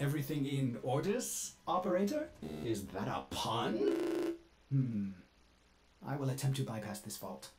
everything in orders, operator? Hmm. Is that a pun? Hmm. I will attempt to bypass this fault.